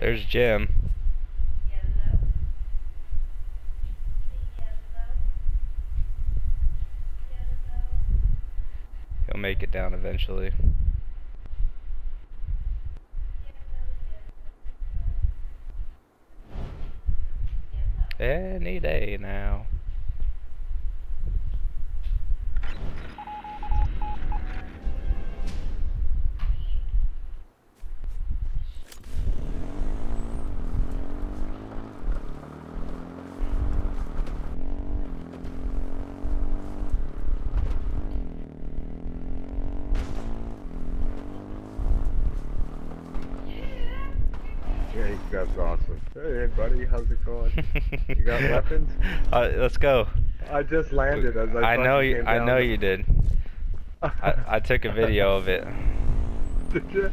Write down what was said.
There's Jim. He'll make it down eventually. Any day now. Yeah, that's awesome. Hey, buddy, how's it going? You got weapons? Uh, let's go. I just landed as I. I know you. I know you did. I, I took a video of it. Did you?